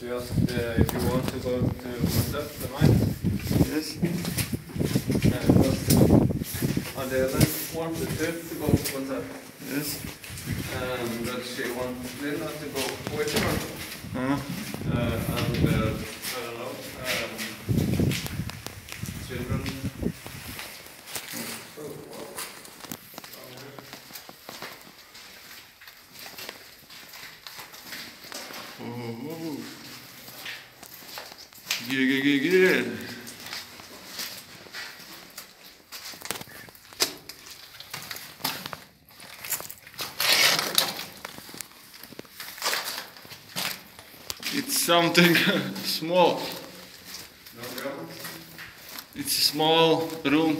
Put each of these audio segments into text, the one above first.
Just uh, if you want to go to Monset tonight, Yes. uh, just Adele wanted to, to go to Monset, Yes. and that she wants Linda to go with her. Uh, Uh, and uh, I don't know, um, children. Oh, wow. oh, oh. It's something small. No. It's a small room.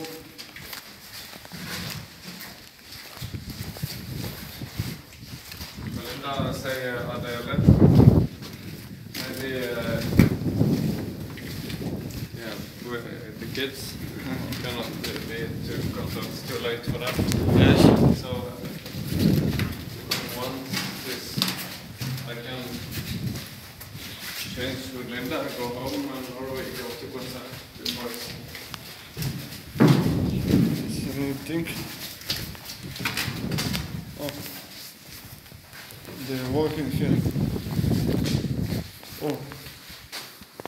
Uh, yeah, we- the kids cannot be too concerns too late for that. Yes. So, uh, once this, I can change with Linda, go home and Norway go to concert with boys. Something. Oh. They're walking here. Oh.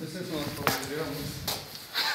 This is not for the